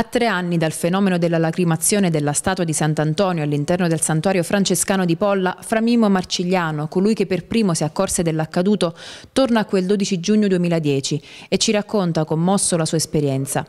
A tre anni dal fenomeno della lacrimazione della statua di Sant'Antonio all'interno del santuario francescano di Polla, Fra Mimmo Marcigliano, colui che per primo si accorse dell'accaduto, torna a quel 12 giugno 2010 e ci racconta commosso la sua esperienza.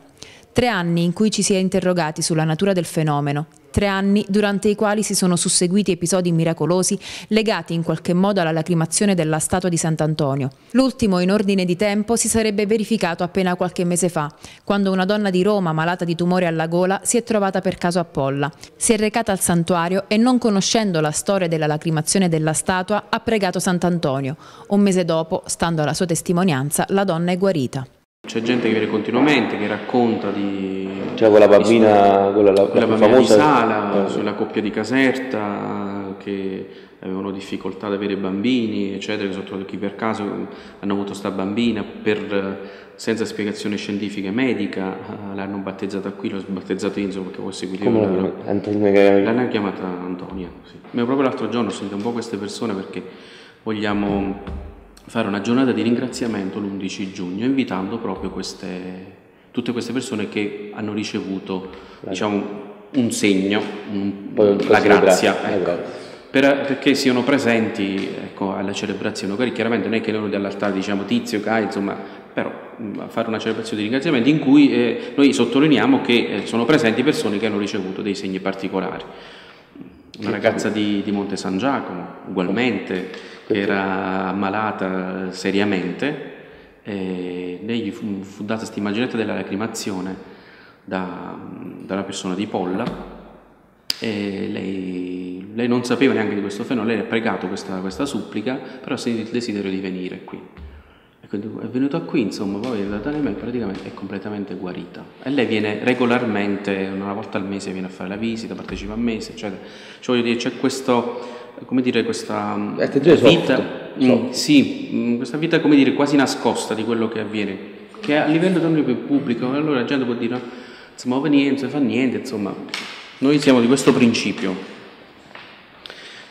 Tre anni in cui ci si è interrogati sulla natura del fenomeno, tre anni durante i quali si sono susseguiti episodi miracolosi legati in qualche modo alla lacrimazione della statua di Sant'Antonio. L'ultimo in ordine di tempo si sarebbe verificato appena qualche mese fa, quando una donna di Roma malata di tumore alla gola si è trovata per caso a Polla. Si è recata al santuario e non conoscendo la storia della lacrimazione della statua ha pregato Sant'Antonio. Un mese dopo, stando alla sua testimonianza, la donna è guarita. C'è gente che viene continuamente, che racconta di... Cioè quella bambina, quella, la, quella la bambina famosa... di Sala, eh, sulla coppia di Caserta, che avevano difficoltà ad avere bambini, eccetera, che sono trovati per caso, hanno avuto sta bambina per, senza spiegazione scientifica e medica, eh, l'hanno battezzata qui, l'ho sbattezzato io, insomma, perché poi una- la L'hanno chiamata Antonia, sì. Ma proprio l'altro giorno ho sentito un po' queste persone perché vogliamo fare una giornata di ringraziamento l'11 giugno, invitando proprio queste, tutte queste persone che hanno ricevuto diciamo, un segno, un- la grazia, ecco. la grazia. Per- perché siano presenti ecco, alla celebrazione. Magari chiaramente non è che noi dall'altare diciamo tizio, Kai, insomma, però mh, fare una celebrazione di ringraziamento in cui eh, noi sottolineiamo che eh, sono presenti persone che hanno ricevuto dei segni particolari. Una ragazza di, di Monte San Giacomo, ugualmente, era ammalata seriamente, e lei fu, fu data questa immaginetta della lacrimazione da, da una persona di Polla e lei, lei non sapeva neanche di questo fenomeno, lei ha pregato questa, questa supplica, però ha sentito il desiderio di venire qui. E quindi è venuta qui, insomma, poi la Daniela praticamente è completamente guarita. E lei viene regolarmente, una volta al mese viene a fare la visita, partecipa a mese, eccetera. Cioè, voglio dire, c'è questo, come dire, questa mm, Attenzione vita, soft, mm, sì, mm, questa vita, come dire, quasi nascosta di quello che avviene, che a livello di ogni pubblico, allora la gente può dire, "No, insomma, va niente, fa niente, insomma, noi siamo di questo principio,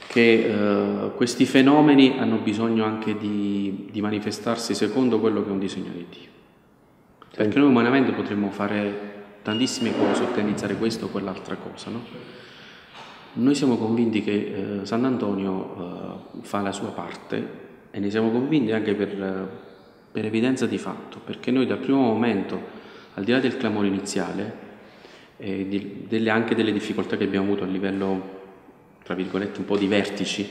che eh, questi fenomeni hanno bisogno anche di, di manifestarsi secondo quello che è un disegno di Dio. Perché noi umanamente potremmo fare tantissime cose, organizzare questo o quell'altra cosa, no? Noi siamo convinti che eh, Sant'Antonio eh, fa la sua parte e ne siamo convinti anche per, eh, per evidenza di fatto, perché noi dal primo momento, al di là del clamore iniziale, e di- delle- anche delle difficoltà che abbiamo avuto a livello, tra virgolette, un po' di vertici,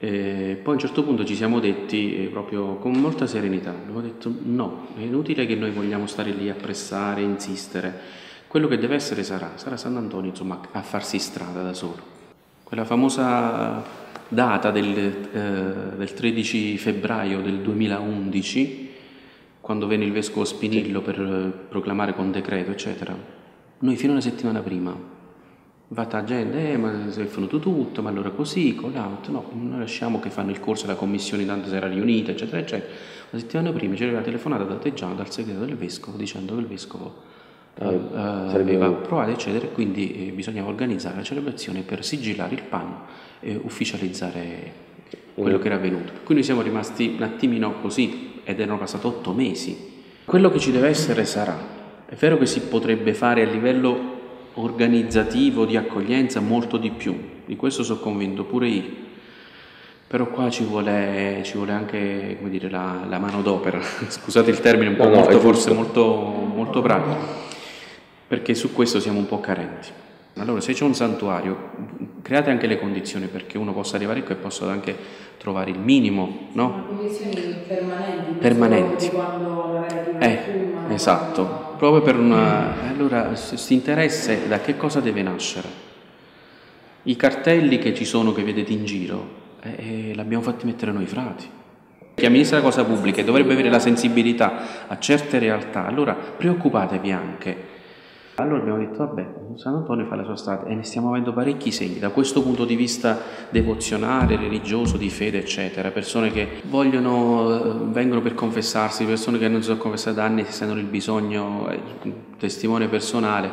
eh, poi a un certo punto ci siamo detti eh, proprio con molta serenità, abbiamo detto no, è inutile che noi vogliamo stare lì a pressare, insistere, quello che deve essere sarà, sarà Sant'Antonio insomma a farsi strada da solo. Quella famosa data del, eh, del 13 febbraio del 2011, quando venne il vescovo Spinillo per eh, proclamare con decreto, eccetera, noi fino a una settimana prima, infatti la gente, eh, ma si è finito tutto, ma allora così, colà, no, noi lasciamo che fanno il corso, la commissione tanto si era riunita, eccetera, eccetera. Una settimana prima arriva la telefonata da Teggiano, dal segreto del vescovo, dicendo che il vescovo aveva provato, eccetera, quindi eh, bisognava organizzare la celebrazione per sigillare il panno e ufficializzare quello che era avvenuto. Noi siamo rimasti un attimino così, ed erano passati otto mesi. Quello che ci deve essere sarà. È vero che si potrebbe fare a livello organizzativo di accoglienza molto di più, di questo sono convinto pure io. Però qua ci vuole, ci vuole anche come dire, la, la manodopera, scusate il termine un po' No, no, molto, è forse molto, molto pratico, perché su questo siamo un po' carenti. Allora, se c'è un santuario, create anche le condizioni perché uno possa arrivare qui e possa anche trovare il minimo, no? condizioni permanenti. Permanenti. Quando Eh, esatto, proprio per una... Allora, questo interesse da che cosa deve nascere? I cartelli che ci sono, che vedete in giro, eh, eh, l'abbiamo fatti mettere noi frati. Chi amministra la cosa pubblica e dovrebbe avere la sensibilità a certe realtà, allora preoccupatevi anche. Allora abbiamo detto, vabbè, San Antonio fa la sua strada e ne stiamo avendo parecchi segni da questo punto di vista devozionale, religioso, di fede, eccetera. Persone che vogliono, eh, vengono per confessarsi, persone che non si sono confessate da anni e sentono il bisogno, eh, testimone personale,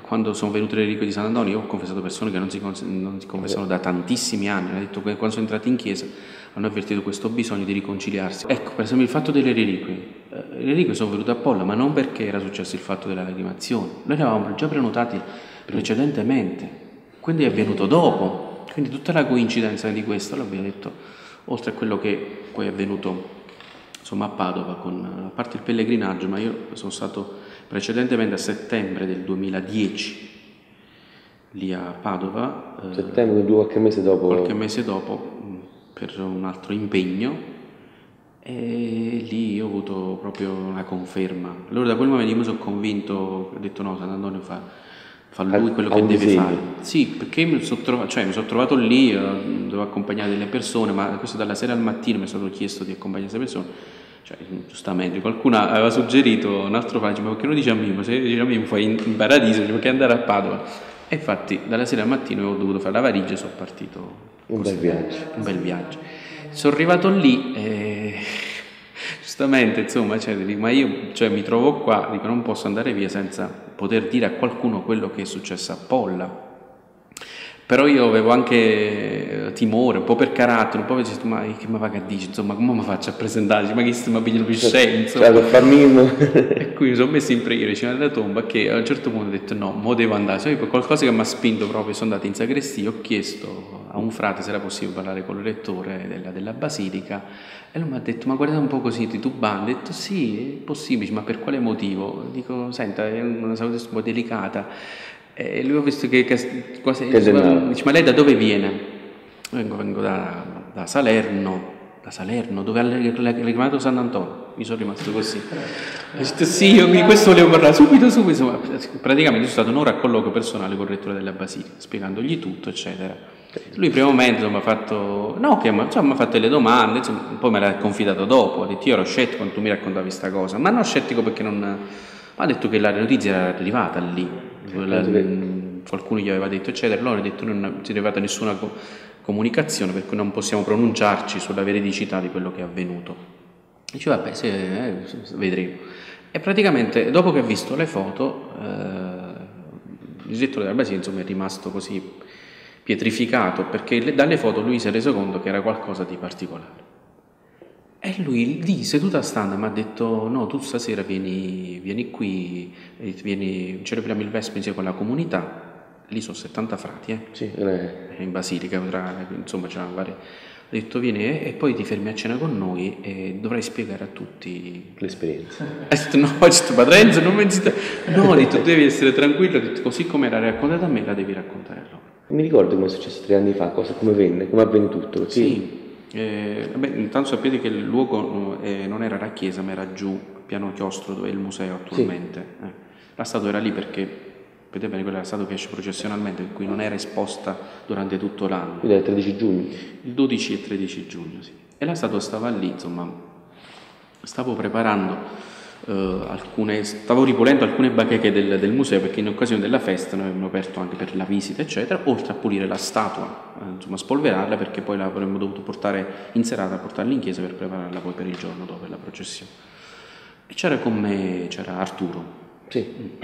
quando sono venute le reliquie di Sant'Antonio, io ho confessato persone che non si, non si confessano da tantissimi anni, hanno detto che quando sono entrati in chiesa hanno avvertito questo bisogno di riconciliarsi. Ecco, per esempio il fatto delle reliquie. Eh, le reliquie sono venute a Polla, ma non perché era successo il fatto della lacrimazione. Noi le avevamo già prenotati precedentemente, quindi è avvenuto dopo. Quindi tutta la coincidenza di questo l'abbiamo detto, oltre a quello che poi è avvenuto insomma, a Padova, con, a parte il pellegrinaggio, ma io sono stato precedentemente a settembre del 2010 lì a Padova. Eh, settembre, due qualche mese dopo. Qualche mese dopo, per un altro impegno e lì ho avuto proprio una conferma. Allora da quel momento io mi sono convinto, ho detto no, Sant'Antonio fa, fa lui quello che deve disegno. fare. Sì, perché mi sono, trovato, cioè, mi sono trovato lì, eh, dovevo accompagnare delle persone, ma questo dalla sera al mattino mi è stato chiesto di accompagnare queste persone. Cioè, giustamente, qualcuno aveva suggerito un altro frate, ma perché non dice a Mimo? Se dice a Mimo fai in, in paradiso, perché andare a Padova? E infatti dalla sera al mattino ho dovuto fare la valigia e sono partito un bel viaggio. Un bel viaggio. Sono arrivato lì e giustamente, insomma, cioè, ma io cioè, mi trovo qua, dico non posso andare via senza poter dire a qualcuno quello che è successo a Polla però io avevo anche eh, timore, un po' per carattere, un po' per dire, ma che mi va a dire, insomma, come mi faccio a presentare? Ma chi sta mi pigliano per scienza? Cioè, per e quindi mi sono messo in preghiera vicino alla tomba che a un certo punto ho detto no, mo devo andare. Cioè, qualcosa che mi ha spinto proprio, sono andato in sagrestia, ho chiesto a un frate se era possibile parlare con il rettore della, della basilica e lui mi ha detto, ma guardate un po' così titubando, ho detto sì, è possibile, ma per quale motivo? Dico, senta, è una salute un po' delicata. E lui ho visto che, che quasi che dice, ma lei da dove viene? Vengo, vengo da, da, Salerno, da Salerno, dove ha chiamato San Antonio. Mi sono rimasto così. Ho detto sì, io di questo volevo parlare subito, subito. Praticamente sono stato un'ora a colloquio personale con il rettore della Basilica, spiegandogli tutto, eccetera. Lui in primo momento mi ha fatto, no, che, mi ha fatto delle domande, insomma, poi me l'ha confidato dopo, ha detto io ero scettico quando tu mi raccontavi questa cosa, ma non scettico perché non... Ha detto che la notizia era arrivata lì, la, qualcuno gli aveva detto eccetera, loro hanno detto non si è arrivata nessuna comunicazione per cui non possiamo pronunciarci sulla veridicità di quello che è avvenuto. Dice vabbè, se, eh, vedremo. E praticamente dopo che ha visto le foto, eh, il direttore della Basile insomma è rimasto così pietrificato perché dalle foto lui si è reso conto che era qualcosa di particolare. E lui lì a stand mi ha detto no, tu stasera vieni, vieni qui, vieni, celebriamo il Vespa insieme con la comunità, lì sono 70 frati, eh? Sì, eh. in Basilica, tra, insomma c'erano vari... Ha detto vieni e poi ti fermi a cena con noi e dovrai spiegare a tutti l'esperienza. Ha detto no, ho detto Patrenzo, non mi No, ho detto devi essere tranquillo, ho detto così come era raccontata a me la devi raccontare a loro. Mi ricordo come è successo tre anni fa, cosa, come venne, come avvenne tutto. Sì, eh, vabbè, intanto sapete che il luogo eh, non era la chiesa, ma era giù, piano chiostro, dove è il museo attualmente. Sì. Eh. La statua era lì perché, vedete bene, quella era la statua che esce processionalmente, per cui non era esposta durante tutto l'anno. Quindi il 13 giugno? Il 12 e 13 giugno, sì. E la statua stava lì, insomma, stavo preparando Uh, alcune, stavo ripulendo alcune bacheche del, del, museo perché in occasione della festa noi abbiamo aperto anche per la visita eccetera oltre a pulire la statua eh, insomma spolverarla perché poi la avremmo dovuto portare in serata portarla in chiesa per prepararla poi per il giorno dopo la processione. E c'era con me c'era Arturo. Sì.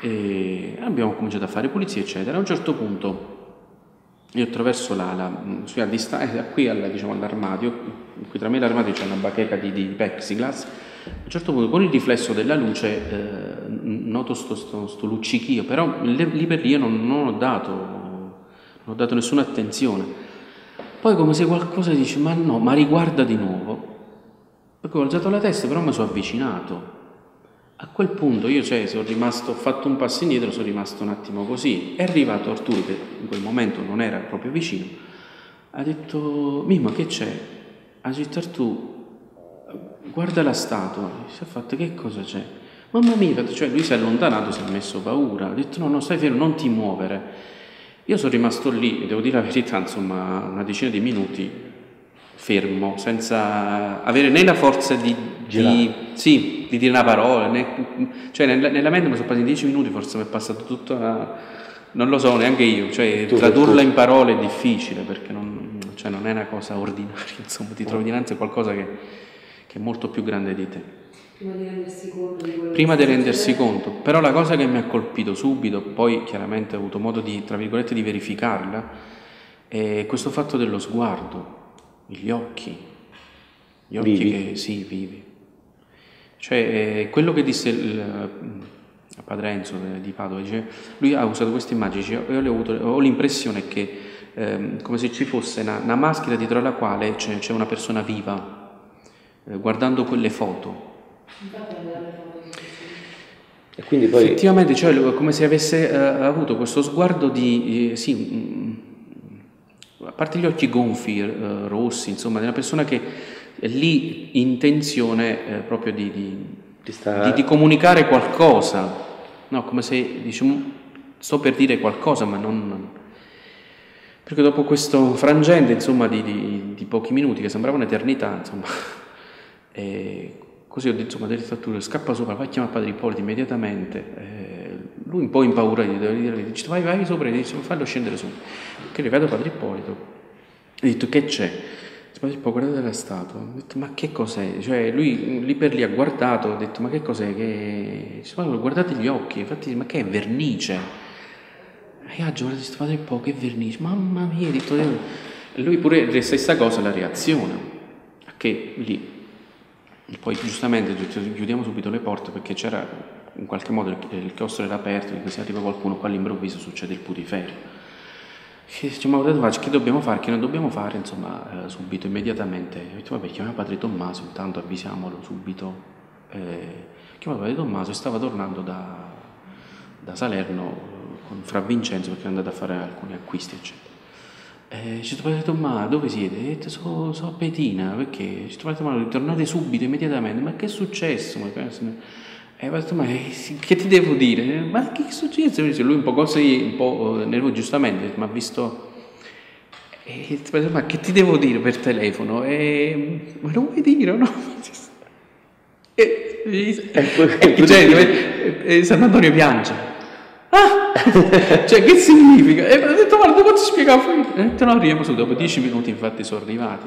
e abbiamo cominciato a fare pulizia eccetera. A un certo punto io attraverso la, la a distanza qui alla, diciamo, all'armadio qui tra me e l'armadio c'è una bacheca di, di plexiglass a un certo punto con il riflesso della luce eh, noto sto, sto, sto, luccichio, però lì per lì io non, non, ho dato, non ho dato nessuna attenzione. Poi come se qualcosa dice, ma no, ma riguarda di nuovo. Poi ho alzato la testa, però mi sono avvicinato. A quel punto io cioè, sono rimasto, ho fatto un passo indietro, sono rimasto un attimo così. È arrivato Arturo, che in quel momento non era proprio vicino, ha detto, Mimma che c'è? Ha detto Arturo, guarda la statua, si è fatto che cosa c'è? Mamma mia, cioè lui si è allontanato, si è messo paura, ha detto no, no, stai fermo, non ti muovere. Io sono rimasto lì, devo dire la verità, insomma, una decina di minuti fermo, senza avere né la forza di, di, sì, di dire una parola, né, cioè nella, nella mente mi sono passati dieci minuti, forse mi è passato tutto, a, non lo so neanche io, cioè tu, tradurla tu. in parole è difficile perché non, cioè, non è una cosa ordinaria, insomma, ti trovi dinanzi a qualcosa che che è molto più grande di te. Prima di rendersi conto di quello prima che di sta rendersi succedendo. conto. Però la cosa che mi ha colpito subito, poi chiaramente ho avuto modo di, tra virgolette, di verificarla, è questo fatto dello sguardo, gli occhi, gli occhi Vivi? che sì, vivi. Cioè, eh, quello che disse il eh, padre Enzo eh, di Padova, dice, lui ha usato queste immagini, dice, io le ho, avuto- ho l'impressione che ehm, come se ci fosse una, una maschera dietro alla quale c'è, c'è una persona viva, eh, guardando quelle foto. E quindi poi Effettivamente, cioè, come se avesse eh, avuto questo sguardo di, eh, sì, mm, a parte gli occhi gonfi, eh, rossi, insomma, di una persona che è lì in tensione eh, proprio di, di- sta... di- di comunicare qualcosa, no, come se diciamo, sto per dire qualcosa, ma non. Perché dopo questo frangente, insomma, di, di- di pochi minuti che sembrava un'eternità, insomma, e così ho detto, insomma, a Tullio, scappa sopra, vai a chiamare padre Ippolito immediatamente. Eh, lui un po' dire, dice, vai, vai sopra, e dice, fallo scendere su. Che arrivato padre Ippolito, ho detto, che c'è? Padre Ippolito, guardate la statua. Ho detto, ma che cos'è? Cioè, lui lì per lì ha guardato, ho detto, ma che cos'è? Che... Dice, "Padre, guardate gli occhi, infatti, ma che è vernice? E oggi guarda, questo padre po' che vernice, mamma mia, detto. E lui pure la stessa cosa, la reazione, che lì, poi giustamente chiudiamo subito le porte perché c'era in qualche modo il, chiostro era aperto, di cui se arriva qualcuno qua all'improvviso succede il putiferio. E guardate, faccio, che dobbiamo fare, che non dobbiamo fare, insomma, eh, subito, immediatamente. Ho detto, vabbè, chiamiamo padre Tommaso, intanto avvisiamolo subito. Eh, chiamato padre Tommaso e stava tornando da, da Salerno eh, con Fra Vincenzo perché è andato a fare alcuni acquisti, eccetera. Eh, ci padre Tommaso, dove siete? E detto, sono so a Petina, perché? Ci padre Tommaso, ritornate subito, immediatamente. Ma che è successo? Ma Tommaso, eh, sì, che ti devo dire? Ma che è successo? Lui un po' così, un po' nervoso, giustamente, ma ha visto... E penso, ma che ti devo dire per telefono? E, ma non vuoi dire, no? E, e, e- cioè, e San Antonio piange. Ah! cioè, che significa? E ho detto, guarda, come ti spiegavo? Ho detto, no, arriviamo su, dopo dieci minuti infatti sono arrivati.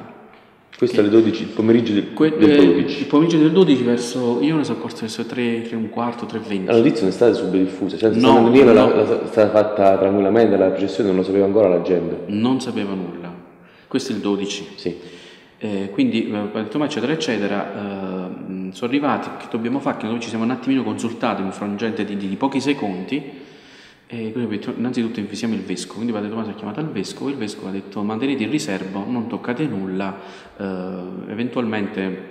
Questo alle 12, il pomeriggio del, Que- del eh, 12. il pomeriggio del 12 verso, io ne sono accorto verso 3, 3 un quarto, 3 20. La notizia non è stata subito diffusa, cioè No, Daniele no. la- la- è stata fatta tranquillamente, la processione non lo sapeva ancora la gente. Non sapeva nulla. Questo è il 12. Sì. Eh, quindi, eh, Padre Tommaso, eccetera, eccetera, eh, sono arrivati, che dobbiamo fare? Che noi ci siamo un attimino consultati, un frangente di, di- di pochi secondi, e ho detto, innanzitutto invisiamo il vescovo, quindi Padre Tommaso ha chiamato il vescovo, il vescovo ha detto mantenete il riservo, non toccate nulla, eh, eventualmente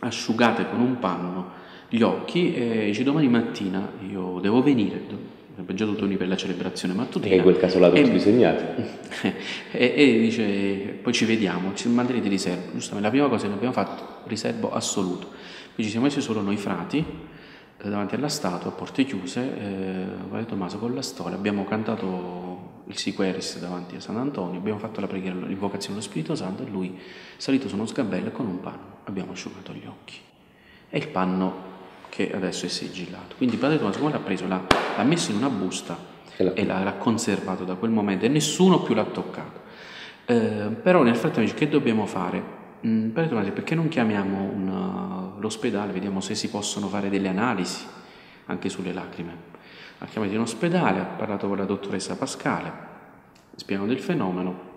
asciugate con un panno gli occhi e dice domani mattina io devo venire, avrebbe già dovuto venire per la celebrazione mattutina. E in quel caso tutti disegnati. e, e dice poi ci vediamo, ci mantenete riservo. Giustamente la prima cosa che abbiamo fatto, riservo assoluto. Poi ci siamo messi solo noi frati davanti alla statua, a porte chiuse, eh, Padre Tommaso con la storia, abbiamo cantato il Siqueris davanti a San Antonio, abbiamo fatto la preghiera, l'invocazione dello Spirito Santo e lui salito su uno sgabello con un panno abbiamo asciugato gli occhi. E il panno che adesso è sigillato. Quindi Padre Tommaso come l'ha preso? L'ha, l'ha messo in una busta E l'ha- l'ha, conservato da quel momento e nessuno più l'ha toccato. Eh, però nel frattempo dice che dobbiamo fare? Mm, Padre Tommaso, perché non chiamiamo un, l'ospedale, vediamo se si possono fare delle analisi anche sulle lacrime. Ha chiamato in ospedale, ha parlato con la dottoressa Pascale, spiegando il fenomeno,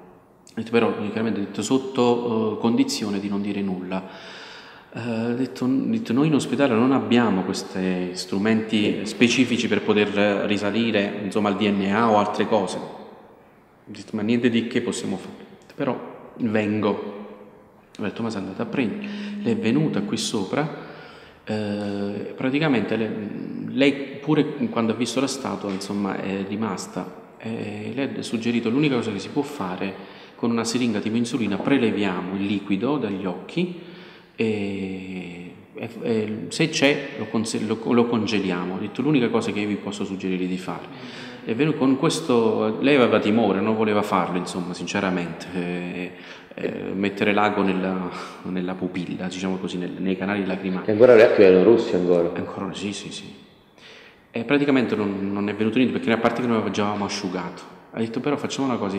ha però chiaramente ha detto sotto eh, condizione di non dire nulla. Eh, ha detto, ha detto, noi in ospedale non abbiamo questi strumenti specifici per poter risalire insomma, al DNA o altre cose. Ho detto, ma niente di che possiamo fare. Però vengo. Ho detto, ma sei andata a prendere. Lei è venuta qui sopra. eh, praticamente le- lei, pure quando ha visto la statua, insomma, è rimasta. E lei ha suggerito l'unica cosa che si può fare con una siringa tipo insulina, preleviamo il liquido dagli occhi e, se c'è lo, lo- lo congeliamo. Ho detto l'unica cosa che io vi posso suggerire di fare. È venuto con questo, lei aveva timore, non voleva farlo, insomma, sinceramente, eh, eh, mettere l'ago nella, nella pupilla, diciamo così, nel- nei canali lacrimali. E ancora gli occhi erano rossi ancora. Ancora sì, sì, sì. E praticamente non, non è venuto niente perché a parte che noi già avevamo asciugato. Ha detto però facciamo una cosa,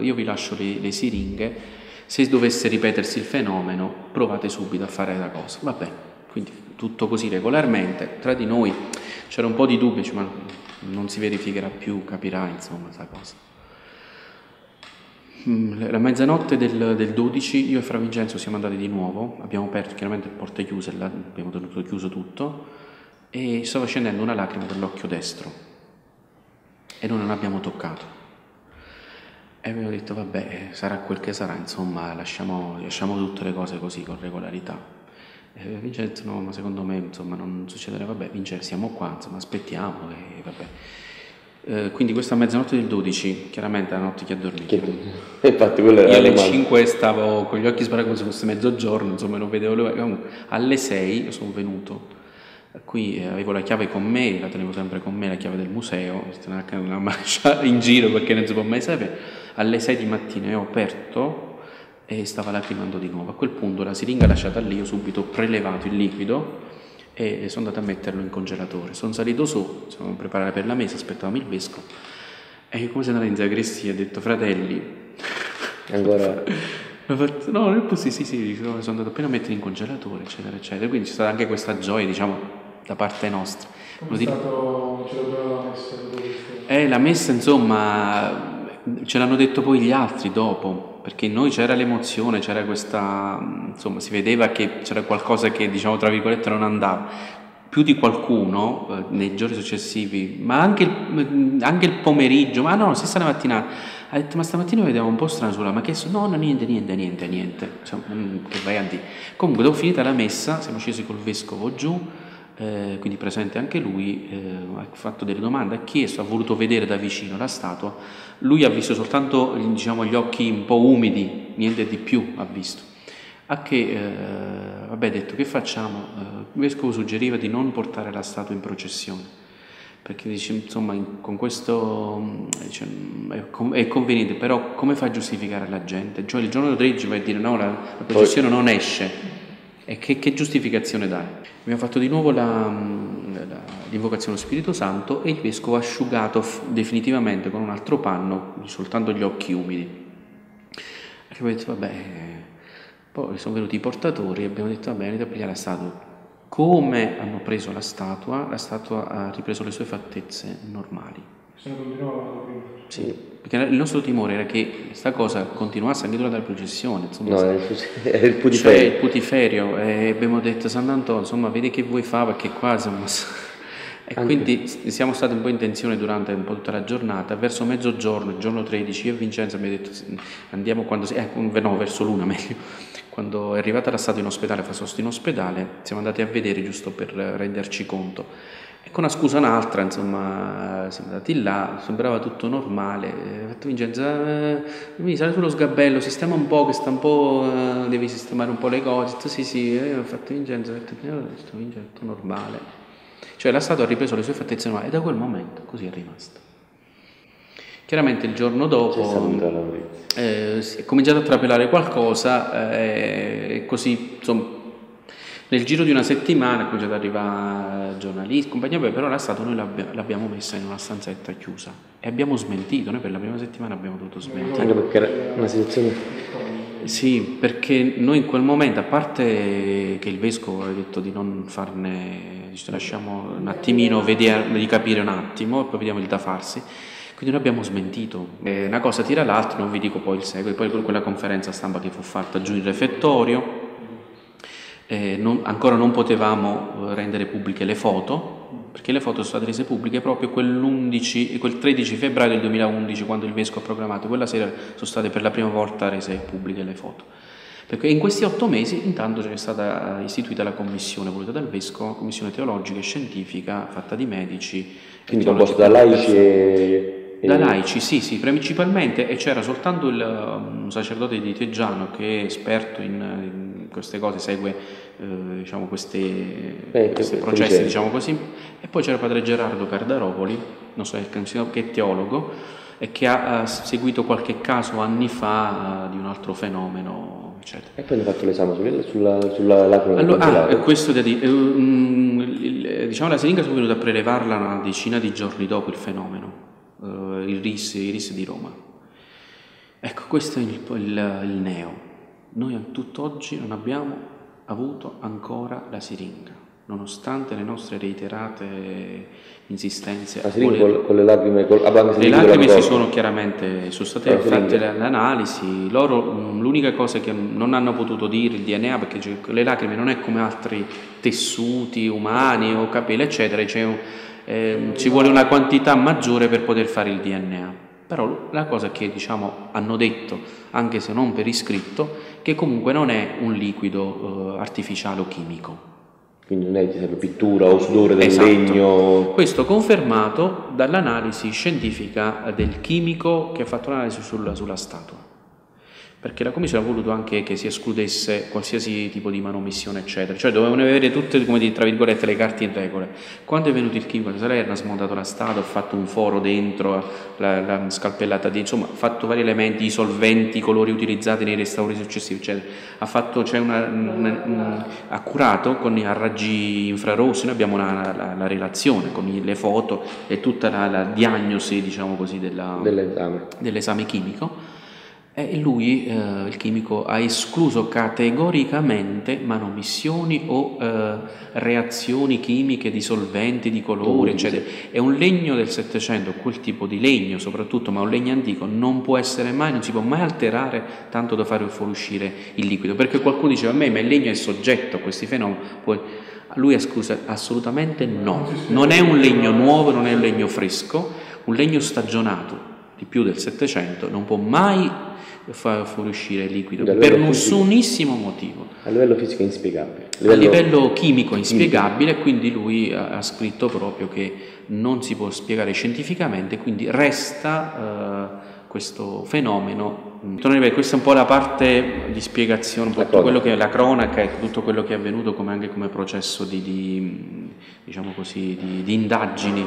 io vi lascio le, le siringhe, se dovesse ripetersi il fenomeno provate subito a fare la cosa. Va bene, quindi tutto così regolarmente. Tra di noi c'era un po' di dubbio, ma non si verificherà più, capirà insomma questa cosa. Mm, la mezzanotte del, del, 12 io e Fra Vincenzo siamo andati di nuovo, abbiamo aperto chiaramente le porte chiuse, abbiamo tenuto chiuso tutto e stava scendendo una lacrima dall'occhio destro e noi non abbiamo toccato. E abbiamo detto, vabbè, sarà quel che sarà, insomma, lasciamo, lasciamo tutte le cose così, con regolarità. E Vincenzo, no, ma secondo me, insomma, non succederà, vabbè, Vincenzo, siamo qua, insomma, aspettiamo e vabbè. Eh, quindi questa mezzanotte del 12, chiaramente la notte chi ha dormito. Infatti quello era Io alle 5 stavo con gli occhi sparati come se fosse mezzogiorno, insomma non vedevo le Comunque, alle 6 io sono venuto. Qui eh, avevo la chiave con me, la tenevo sempre con me, la chiave del museo, una marcia in giro perché non si può mai sapere alle 6 di mattina ho aperto e stava lacrimando di nuovo. A quel punto la siringa lasciata lì, ho subito prelevato il liquido e sono andato a metterlo in congelatore. Sono salito su, siamo preparati per la mesa, aspettavamo il vescovo e come se andare in sacrestia ho detto fratelli, ancora... no, non è possibile, sì, sì, sono andato appena a mettere in congelatore, eccetera, eccetera. Quindi c'è stata anche questa gioia, diciamo, da parte nostra. Come è stato, ce la messa? Eh, la messa, insomma, ce l'hanno detto poi gli altri dopo, perché in noi c'era l'emozione, c'era questa, insomma, si vedeva che c'era qualcosa che, diciamo, tra virgolette, non andava. Più di qualcuno eh, nei giorni successivi, ma anche il, anche il pomeriggio, ma no, stessa mattina, ha detto, ma stamattina vedevo un po' strano sulla, ma che so, no, no, niente, niente, niente, niente, insomma, mm, che vai a dire. Comunque, dopo finita la messa, siamo scesi col vescovo giù, eh, quindi presente anche lui, eh, ha fatto delle domande, ha chiesto, ha voluto vedere da vicino la statua, lui ha visto soltanto diciamo, gli occhi un po' umidi, niente di più ha visto. A che, eh, vabbè, ha detto che facciamo? Eh, il vescovo suggeriva di non portare la statua in processione, perché dice, insomma, in, con questo dice, è, è, conveniente, però come fa a giustificare la gente? Cioè il giorno 13 vai a dire no, la, la processione non esce, e che, che giustificazione dai? Abbiamo fatto di nuovo la, la, l'invocazione allo Spirito Santo e il vescovo ha asciugato definitivamente con un altro panno soltanto gli occhi umidi. Abbiamo detto, vabbè, poi sono venuti i portatori e abbiamo detto, va bene, da pigliare la statua. Come hanno preso la statua? La statua ha ripreso le sue fattezze normali. Se continuava prima. Sì. Perché il nostro timore era che questa cosa continuasse anche durante la processione. Insomma, no, è il putiferio. Cioè, il putiferio. E abbiamo detto, Sant'Antonio, insomma, vedi che vuoi fare perché qua, insomma... E anche. quindi siamo stati un po' in tensione durante un po' tutta la giornata. Verso mezzogiorno, il giorno 13, io e Vincenzo abbiamo detto, andiamo quando... Eh, no, verso l'una meglio. Quando è arrivata la statua in ospedale, fa sosto in ospedale, siamo andati a vedere giusto per renderci conto e con una scusa un'altra, insomma, siamo andati là, sembrava tutto normale. Ho fatto Vincenzo, eh, mi sale sullo sgabello, sistema un po', che sta un po', eh, devi sistemare un po' le cose. Ho detto sì, sì, e ho fatto Vincenzo, ho detto, sto Vincenzo, tutto normale. Cioè la statua ha ripreso le sue fattezze normali e da quel momento così è rimasta. Chiaramente il giorno dopo eh, è cominciato a trapelare qualcosa eh, e così, insomma, nel giro di una settimana è cominciato ad arrivare giornalisti, compagnia, però la statua noi l'abbiamo messa in una stanzetta chiusa e abbiamo smentito, noi per la prima settimana abbiamo dovuto smentire. Anche perché era una situazione... Sì, perché noi in quel momento, a parte che il vescovo aveva detto di non farne, ci lasciamo un attimino vedere, di capire un attimo e poi vediamo il da farsi, quindi noi abbiamo smentito. E una cosa tira l'altra, non vi dico poi il seguito, poi quella conferenza stampa che fu fatta giù in refettorio, eh, non, ancora non potevamo eh, rendere pubbliche le foto, perché le foto sono state rese pubbliche proprio quell'11, quel 13 febbraio del 2011, quando il Vescovo ha proclamato, quella sera sono state per la prima volta rese pubbliche le foto. Perché in questi otto mesi intanto c'è stata istituita la commissione voluta dal Vescovo, commissione teologica e scientifica fatta di medici. Quindi composta da laici e da laici, sì, sì, principalmente, e c'era soltanto il, un sacerdote di Teggiano che è esperto in, in queste cose, segue eh, diciamo, questi Beh, processi, diciamo così, e poi c'era padre Gerardo Cardaropoli, non so, che è teologo, e che ha, ha seguito qualche caso anni fa uh, di un altro fenomeno, eccetera. E poi hanno fatto l'esame sulla, sulla, sulla lacrima allora, ah, questo da dire, um, diciamo la siringa sono venuta a prelevarla una decina di giorni dopo il fenomeno uh, il, RIS, il RIS di Roma. Ecco, questo è il, il, il neo. Noi a tutt'oggi non abbiamo avuto ancora la siringa. nonostante le nostre reiterate insistenze. Ma voler... con, con, le lacrime, col... ah, le lacrime si sono chiaramente, sono state fatte le, analisi, loro mm, l'unica cosa che non hanno potuto dire il DNA, perché le lacrime non è come altri tessuti umani o capelli eccetera, eh, ci vuole una quantità maggiore per poter fare il DNA. Però la cosa che diciamo, hanno detto, anche se non per iscritto, che comunque non è un liquido eh, artificiale o chimico. Quindi non è tipo pittura o sudore del esatto. legno. Questo confermato dall'analisi scientifica del chimico che ha fatto l'analisi sulla, sulla statua perché la Commissione ha voluto anche che si escludesse qualsiasi tipo di manomissione, eccetera, cioè dovevano avere tutte, come dire, tra virgolette, le carte in regola. Quando è venuto il chimico Salerno ha smontato la statua, ha fatto un foro dentro, l'ha scalpellata dentro, insomma, ha fatto vari elementi, i solventi, i colori utilizzati nei restauri successivi, eccetera. Ha, fatto, cioè una, una, una, ha curato con i raggi infrarossi, noi abbiamo la, la, la relazione con le foto e tutta la, la diagnosi, diciamo così, della, dell'esame. dell'esame chimico e lui, eh, il chimico, ha escluso categoricamente manomissioni o eh, reazioni chimiche di solventi, di colore, eccetera. È un legno del Settecento, quel tipo di legno soprattutto, ma un legno antico, non può essere mai, non si può mai alterare tanto da fare fuoriuscire il liquido. Perché qualcuno diceva a me, ma il legno è soggetto a questi fenomeni. Poi, lui esclusa assolutamente no. Non è un legno nuovo, non è un legno fresco, un legno stagionato di più del Settecento non può mai fa fuoriuscire il liquido per nessunissimo motivo. A livello fisico è inspiegabile. A livello, a livello chimico è inspiegabile, quindi lui ha, ha, scritto proprio che non si può spiegare scientificamente, quindi resta uh, questo fenomeno. Questa è un po' la parte di spiegazione, tutto quello che è la cronaca e tutto quello che è avvenuto come anche come processo di, di, diciamo così, di, di indagini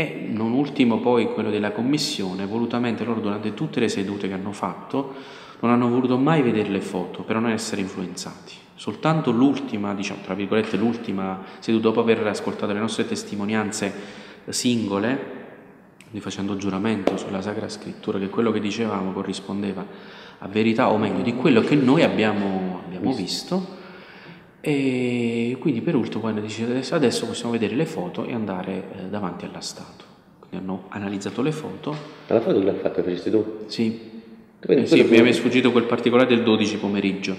e non ultimo poi quello della commissione, volutamente loro durante tutte le sedute che hanno fatto non hanno voluto mai vedere le foto per non essere influenzati. Soltanto l'ultima, diciamo tra virgolette l'ultima seduta, dopo aver ascoltato le nostre testimonianze singole, facendo giuramento sulla Sacra Scrittura che quello che dicevamo corrispondeva a verità o meglio di quello che noi abbiamo, abbiamo visto, e quindi per ultimo hanno deciso adesso possiamo vedere le foto e andare eh, davanti alla statua. Quindi hanno analizzato le foto. Ma la foto l'ha fatta facesti tu? Sì. Eh, sì, mi è sfuggito quel particolare del 12 pomeriggio.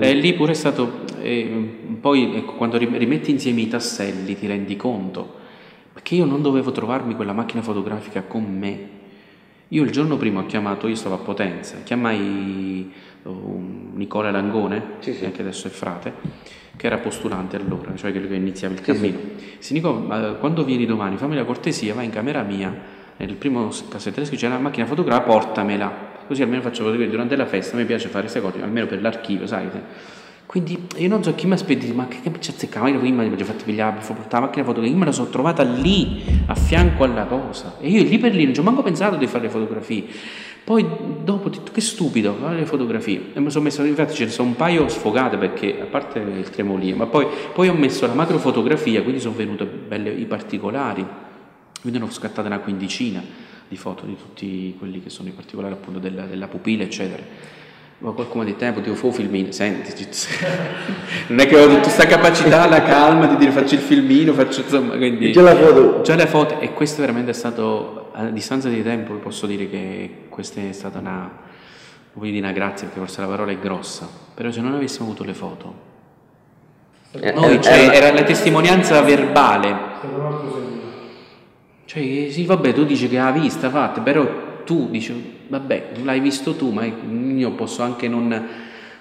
E lì pure è stato. Eh, poi ecco, quando rimetti insieme i tasselli ti rendi conto. Perché io non dovevo trovarmi quella macchina fotografica con me. Io il giorno prima ho chiamato, io stavo a Potenza, chiamai Nicola Langone, sì, sì. che anche adesso è frate, che era postulante allora, cioè quello che iniziava il cammino. Sì, sì. Nicola, quando vieni domani fammi la cortesia, vai in camera mia, nel primo cassetto c'è una macchina fotografica, portamela, così almeno faccio vedere durante la festa, mi piace fare queste cose, almeno per l'archivio, sai. Quindi io non so chi mi ha spedito, ma che, che c'è la macchina prima mi ha fatto pigliare, la macchina fotografica, io me la sono trovata lì, a fianco alla cosa, e io lì per lì non ci ho manco pensato di fare le fotografie. Poi dopo ho detto che stupido, fare le fotografie. E mi sono messo, infatti ce ne sono un paio sfogate perché, a parte il tremolino, ma poi, poi ho messo la macrofotografia, quindi sono venute belle i particolari. Quindi ne ho scattate una quindicina di foto di tutti quelli che sono i particolari appunto della, della pupilla, eccetera. Ma qualcuno ha detto, eh, potevo fare un filmino, senti, non è che ho tutta questa capacità, la calma di dire faccio il filmino, faccio insomma, quindi... Già la foto. Già la foto, e questo veramente è stato a distanza di tempo posso dire che questa è stata una, voglio dire una grazia perché forse la parola è grossa, però se non avessimo avuto le foto, eh, noi, eh, cioè, eh, era la testimonianza verbale. Cioè, sì, vabbè, tu dici che ha vista, fatta, però tu dici, vabbè, l'hai visto tu, ma io posso anche non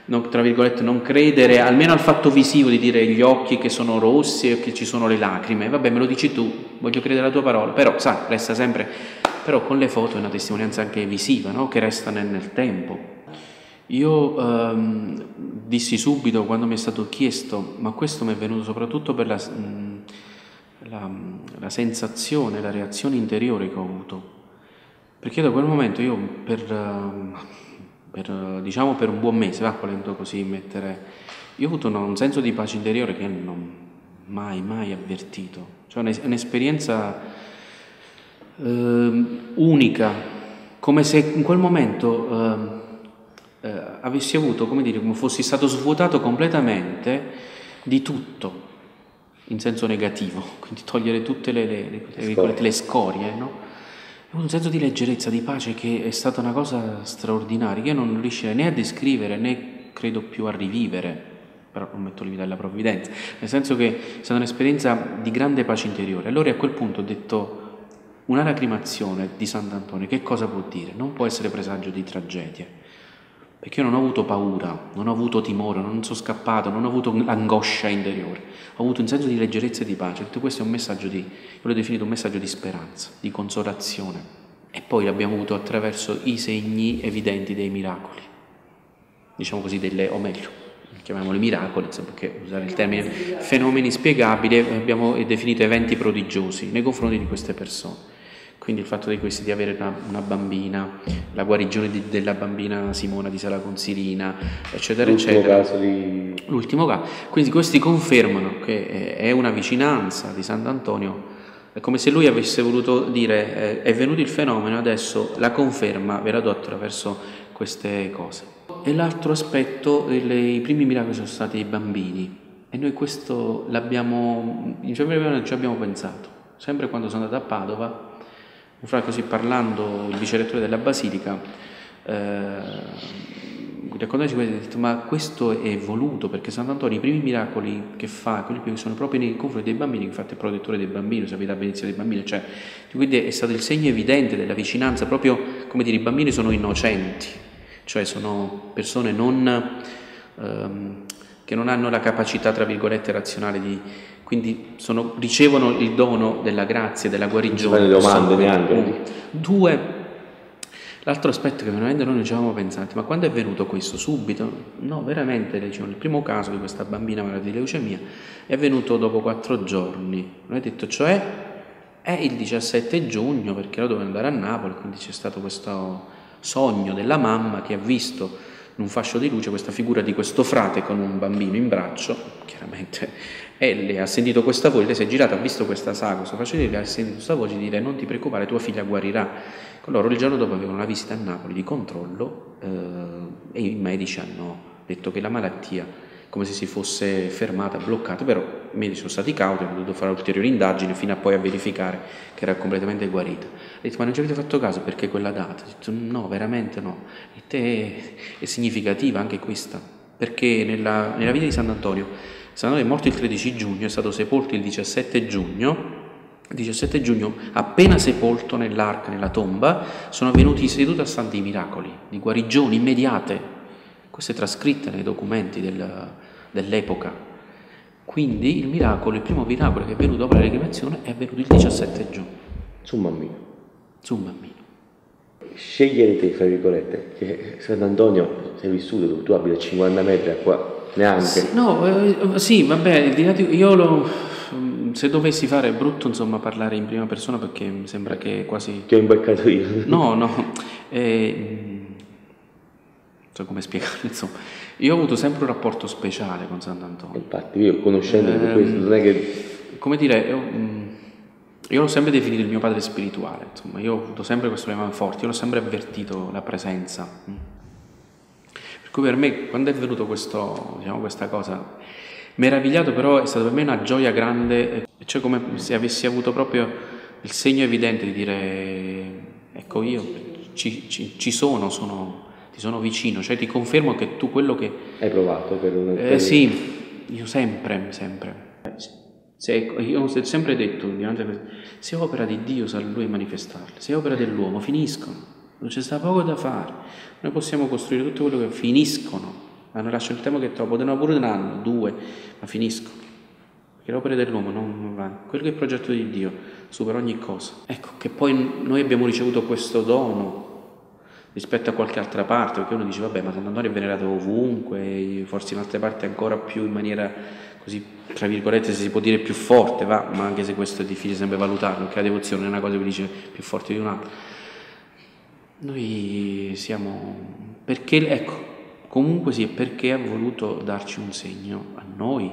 non, tra virgolette, non credere almeno al fatto visivo di dire gli occhi che sono rossi e che ci sono le lacrime, vabbè me lo dici tu, voglio credere alla tua parola, però sai, resta sempre, però con le foto è una testimonianza anche visiva, no? che resta nel, nel tempo. Io ehm, dissi subito quando mi è stato chiesto, ma questo mi è venuto soprattutto per la, mm, la, la sensazione, la reazione interiore che ho avuto, perché da quel momento io per... Uh, per, diciamo per un buon mese, va volendo così mettere... Io ho avuto un senso di pace interiore che non mai, mai avvertito. Cioè un'esperienza eh, unica, come se in quel momento eh, eh, avessi avuto, come dire, come fossi stato svuotato completamente di tutto. in senso negativo, quindi togliere tutte le, le, le, le scorie, no? Un senso di leggerezza, di pace che è stata una cosa straordinaria, che io non riuscirei né a descrivere né credo più a rivivere, però non metto limite alla provvidenza, nel senso che è stata un'esperienza di grande pace interiore. Allora a quel punto ho detto, una lacrimazione di Sant'Antonio che cosa può dire? Non può essere presagio di tragedie perché io non ho avuto paura, non ho avuto timore, non sono scappato, non ho avuto angoscia interiore, ho avuto un senso di leggerezza e di pace. Tutto questo è un messaggio di, io l'ho definito un messaggio di speranza, di consolazione. E poi l'abbiamo avuto attraverso i segni evidenti dei miracoli, diciamo così, delle, o meglio, chiamiamoli miracoli, perché usare il termine fenomeni spiegabili, abbiamo definito eventi prodigiosi nei confronti di queste persone. Quindi il fatto di questi di avere una, una bambina, la guarigione di, della bambina Simona di Sala Consirina, eccetera, L'ultimo eccetera. Caso di... L'ultimo caso. Quindi questi confermano che è una vicinanza di Sant'Antonio, è come se lui avesse voluto dire è venuto il fenomeno, adesso la conferma ve la do attraverso queste cose. E l'altro aspetto, i primi miracoli sono stati i bambini e noi questo l'abbiamo, in ci abbiamo pensato. Sempre quando sono andato a Padova, fra così parlando il vice rettore della Basilica, eh, raccontandoci questo, ha detto ma questo è voluto perché Sant'Antonio i primi miracoli che fa, sono proprio nei confronti dei bambini, infatti è protettore dei bambini, sapete la benedizione dei bambini, cioè, quindi è stato il segno evidente della vicinanza, proprio come dire i bambini sono innocenti, cioè sono persone non, ehm, che non hanno la capacità, tra virgolette, razionale di quindi sono, ricevono il dono della grazia, della guarigione. Non si domande neanche. Due, l'altro aspetto che veramente noi non ci avevamo pensato, ma quando è venuto questo? Subito? No, veramente, diciamo, il primo caso di questa bambina malata di leucemia è avvenuto dopo quattro giorni. Non è detto, cioè è il 17 giugno perché ero dovevo andare a Napoli, quindi c'è stato questo sogno della mamma che ha visto in un fascio di luce questa figura di questo frate con un bambino in braccio, chiaramente e lei ha sentito questa voce, lei si è girata, ha visto questa saga, questo luce, ha sentito questa voce dire non ti preoccupare, tua figlia guarirà. Con loro il giorno dopo avevano una visita a Napoli di controllo eh, e i medici hanno detto che la malattia come se si fosse fermata, bloccata, però i medici sono stati cauti, hanno dovuto fare ulteriori indagini fino a poi a verificare che era completamente guarita. Ha detto, ma non ci avete fatto caso perché quella data? Ha detto, no, veramente no. E te è significativa anche questa, perché nella, nella vita di Sant'Antonio, Sant'Antonio è morto il 13 giugno, è stato sepolto il 17 giugno, il 17 giugno, appena sepolto nell'arca, nella tomba, sono avvenuti santi miracoli, di guarigioni immediate, queste trascritte nei documenti del, dell'epoca. Quindi il miracolo, il primo miracolo che è avvenuto dopo la recriminazione è avvenuto il 17 giugno. Su un bambino. Su un bambino. Scegliere te, fra virgolette, che Sant'Antonio sei vissuto, tu, tu abiti a 50 metri a qua, neanche. No, eh, sì, vabbè, io lo, se dovessi fare è brutto insomma parlare in prima persona perché mi sembra che quasi... Che ho imbeccato io. No, no, eh, so come spiegarlo, insomma. Io ho avuto sempre un rapporto speciale con Sant'Antonio. Infatti, io conoscendo eh, questo, non è che... Come dire, io, mm, io l'ho sempre definito il mio padre spirituale, insomma, io ho avuto sempre questo legame forte, io l'ho sempre avvertito la presenza. Mm. Per me, quando è venuto questo, diciamo, questa cosa, meravigliato però è stata per me una gioia grande, cioè come se avessi avuto proprio il segno evidente di dire, ecco io ci, ci, ci sono, sono ti sono vicino, cioè ti confermo che tu quello che... Hai provato per un... Eh, sì, io sempre, sempre. Se, io ho sempre detto, se è opera di Dio sa Lui manifestarle, se è opera dell'uomo finiscono, non c'è sta poco da fare, noi possiamo costruire tutto quello che finiscono, ma non lascio il tempo che troppo, potevano pure un anno, due, ma finiscono. Perché le opere dell'uomo non, vanno, quello che è il progetto di Dio supera ogni cosa. Ecco, che poi noi abbiamo ricevuto questo dono rispetto a qualche altra parte, perché uno dice vabbè ma Sant'Antonio è venerato ovunque, forse in altre parti ancora più in maniera così, tra virgolette, se si può dire più forte, va, ma anche se questo è difficile sempre valutarlo, perché la devozione è una cosa che dice più forte di un'altra. Noi siamo, perché, ecco, comunque sì, perché ha voluto darci un segno a noi.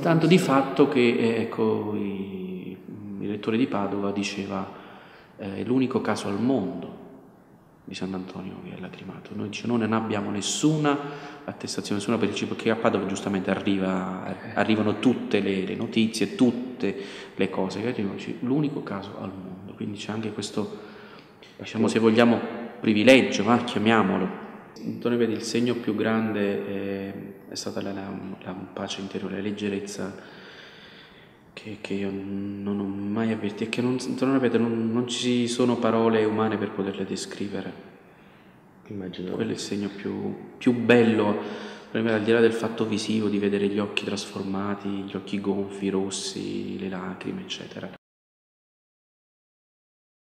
Tanto di fatto che, eh, ecco, il rettore di Padova diceva, eh, è l'unico caso al mondo di Sant'Antonio che è lacrimato. Noi, noi non abbiamo nessuna attestazione, nessuna pericipio, perché a Padova giustamente arriva, arrivano tutte le, le, notizie, tutte le cose che arrivano, l'unico caso al mondo, quindi c'è anche questo, diciamo se vogliamo, privilegio, ma chiamiamolo. Antonio vedi, il segno più grande è, è stata la, la, la, pace interiore, la leggerezza che, che, io non ho mai avvertito e che non, ripeto, non, non ci sono parole umane per poterle descrivere. Immagino. Quello è il segno più, più bello al di là del fatto visivo di vedere gli occhi trasformati, gli occhi gonfi, rossi, le lacrime, eccetera.